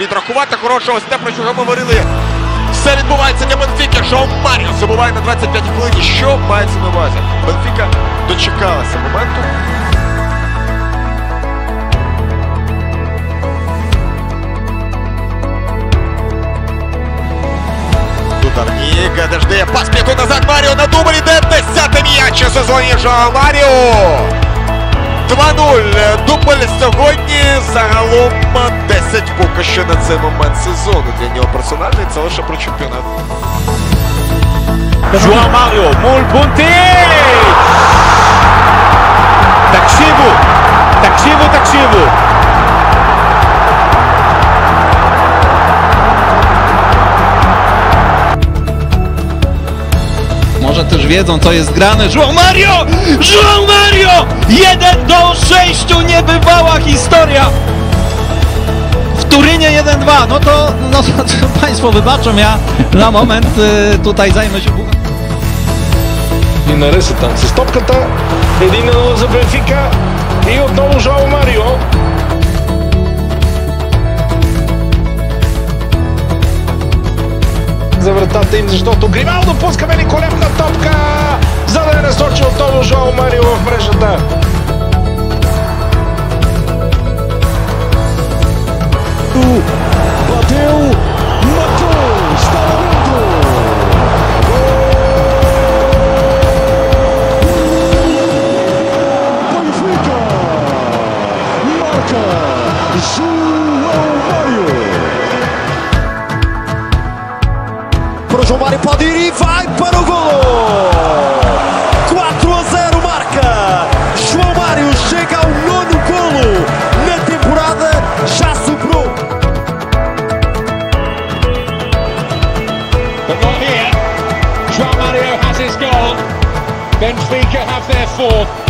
Відрахувати хорошого те, про що говорили. Все відбувається для Бенфіки. Шоу Маріо забуває на 25 хвилині. Що мається на увазі? Бенфіка дочекалася моменту. Дударніка дождає пас п'яту назад Маріо на дублі, де 10 м'яч у сезоні Жоа Маріо. 2-0. Дубль сьогодні загалом 10 поки що на цей момент сезону. Для нього персональний це лише про чемпіонат. João Mário, Mulbunti! Taksivu! Taksivu, Taksivu! Może też wiedzą, co jest grane. João Mario! João Mario! Jeden W Turynie 1-2. No to, no to, to Państwo wybaczą, ja na moment y, tutaj zajmę się buchaniem. И наресата с топката. 1-0 за Бенфика. И отново Жао Марио. За вратата им, защото Грималдо пуска великолепна топка, за да я насочи отново Жао Марио в мрежата. Bateu, matou, está valendo! Gol! Benfica! Marca João Mário! Para o João Mário pode ir e vai But not here. João Mario has his goal. Benfica have their fourth.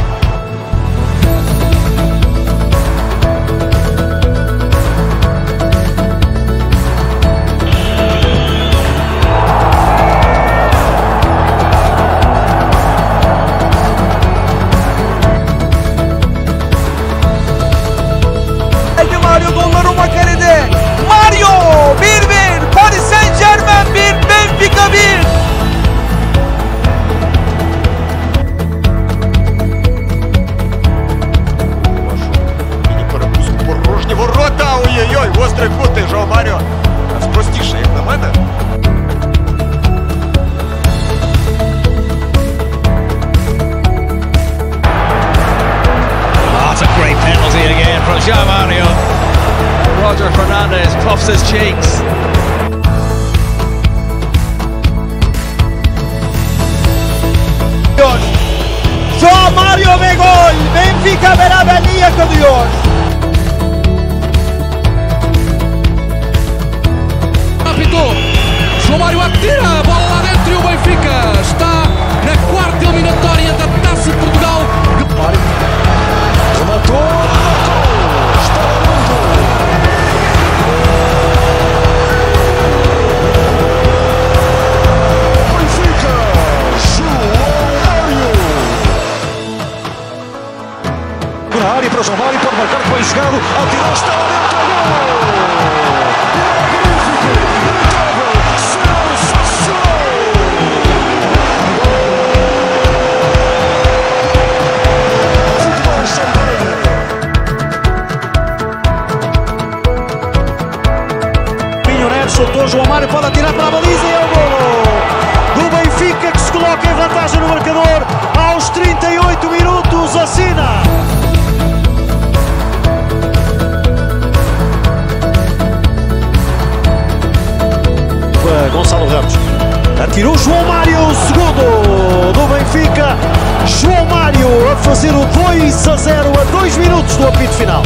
Again from João Mario. Roger Fernandez puffs his cheeks. Joao Mario ve gol. Benfica beraberliği yakalıyor. Apitou. João Mário atira Na área para o João Mário, pode marcar que bem jogado, atirou, está lá dentro, soltou, João Mário pode atirar para a baliza e é o golo do Benfica que se coloca em vantagem no marcador aos 38 minutos, assina. Fazer o 2 a 0 a 2 minutos do apito final.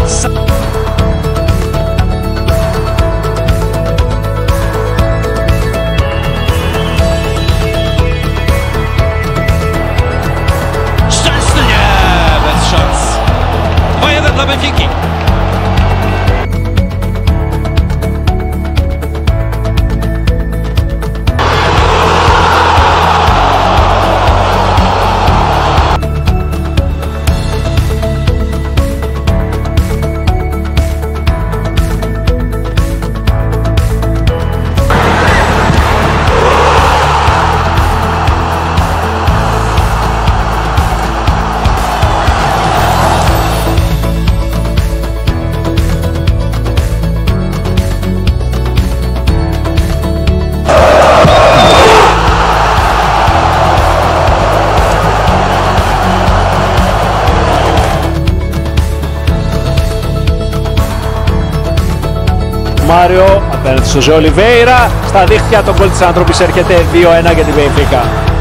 Μάριο απέναντι στο Ζε Ολιβέηρα. Στα δίχτυα το γκολ της Ανθρωπής έρχεται 2-1 για την Benfica.